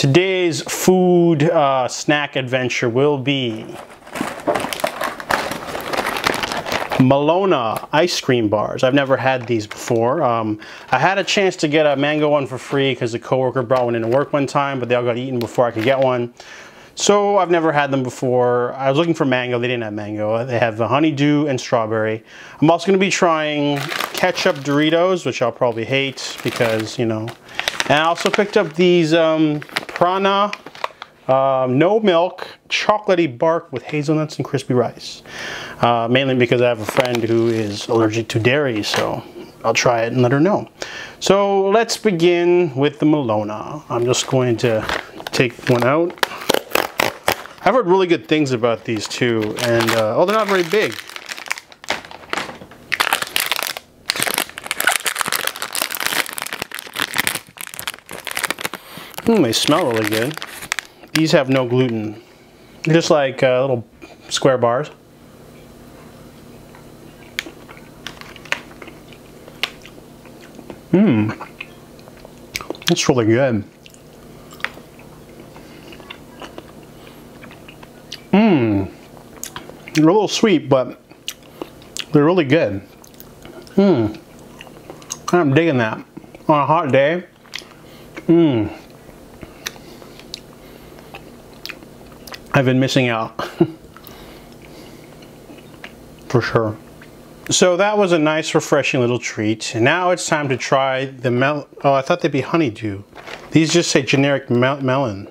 Today's food uh, snack adventure will be Melona ice cream bars. I've never had these before. Um, I had a chance to get a mango one for free because a coworker brought one into work one time, but they all got eaten before I could get one. So I've never had them before. I was looking for mango. They didn't have mango. They have honeydew and strawberry. I'm also going to be trying ketchup Doritos, which I'll probably hate because, you know. And I also picked up these um, Prana um, no milk, chocolatey bark with hazelnuts and crispy rice. Uh, mainly because I have a friend who is allergic to dairy, so I'll try it and let her know. So let's begin with the Melona. I'm just going to take one out. I've heard really good things about these two, and uh, oh, they're not very big. Hmm, they smell really good. These have no gluten. Just like uh, little square bars. Mmm. That's really good. Mmm. They're a little sweet, but they're really good. Mmm. I'm digging that. On a hot day. Mmm. I've been missing out. For sure. So that was a nice refreshing little treat. And now it's time to try the mel- oh I thought they'd be honeydew. These just say generic mel melon.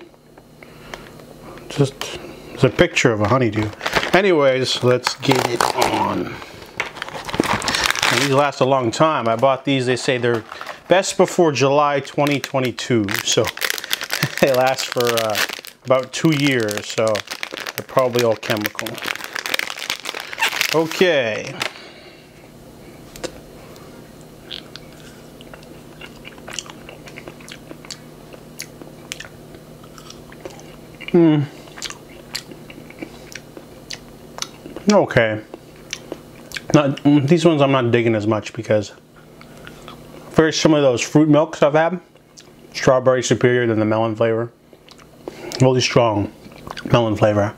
Just, it's a picture of a honeydew. Anyways, let's get it on. And these last a long time. I bought these, they say they're best before July 2022. So they last for uh, about two years, so they're probably all chemical. Okay. Hmm. Okay. Not these ones I'm not digging as much because very similar to those fruit milks I've had. Strawberry superior than the melon flavor really strong melon flavor.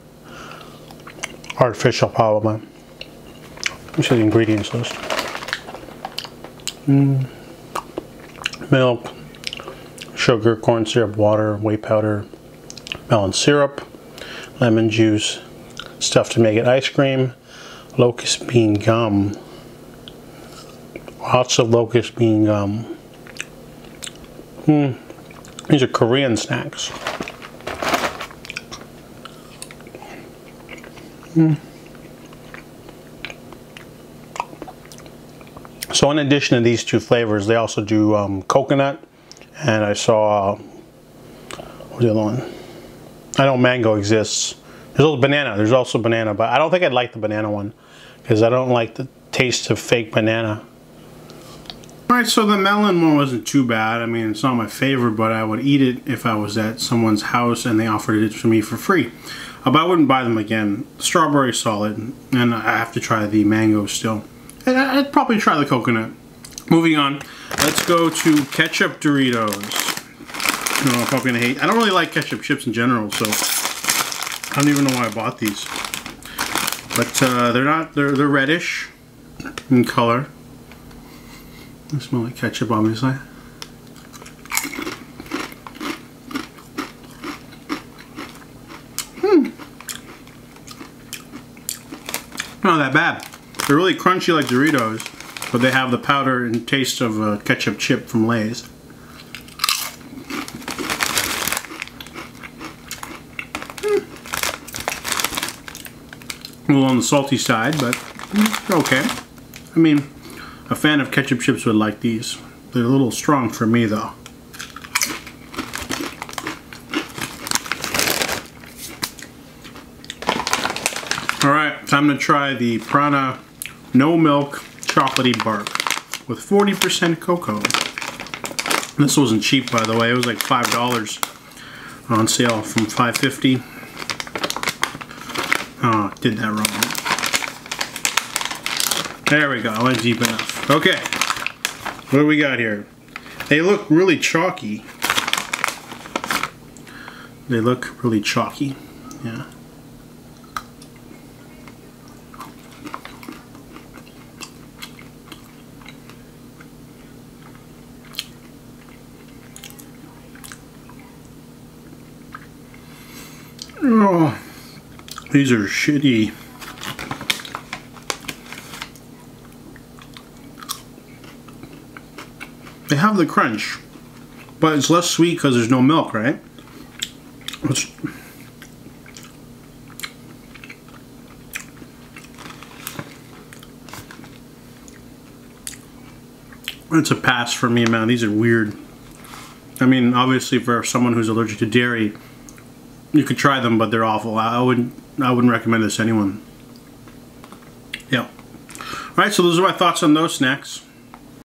Artificial probably. Let's see the ingredients list. Mm. Milk, sugar, corn syrup, water, whey powder, melon syrup, lemon juice, stuff to make it ice cream, locust bean gum, lots of locust bean gum. Hmm. These are Korean snacks. Mm. So in addition to these two flavors, they also do um, coconut, and I saw, uh, what's the other one? I know mango exists. There's also banana, there's also banana, but I don't think I'd like the banana one, because I don't like the taste of fake banana. Alright, so the melon one wasn't too bad. I mean, it's not my favorite, but I would eat it if I was at someone's house and they offered it to me for free. Uh, but I wouldn't buy them again. Strawberry solid, and I have to try the mango still. And I'd probably try the coconut. Moving on, let's go to ketchup Doritos. I'm probably gonna hate. I don't really like ketchup chips in general, so I don't even know why I bought these. But uh, they're not. They're they're reddish in color. They smell like ketchup, obviously. Hmm. Not that bad. They're really crunchy like Doritos, but they have the powder and taste of a ketchup chip from Lay's. Hmm. A little on the salty side, but okay. I mean, a fan of ketchup chips would like these. They're a little strong for me though. Alright, time to try the Prana No Milk Chocolatey Bark with 40% cocoa. This wasn't cheap by the way, it was like $5 on sale from 5.50. Oh, ah, did that wrong. There we go, I went deep enough. Okay, what do we got here? They look really chalky. They look really chalky. Yeah. Oh, these are shitty. They have the crunch, but it's less sweet because there's no milk, right? It's, it's a pass for me, man. These are weird. I mean, obviously, for someone who's allergic to dairy, you could try them, but they're awful. I wouldn't. I wouldn't recommend this to anyone. Yeah. All right. So those are my thoughts on those snacks.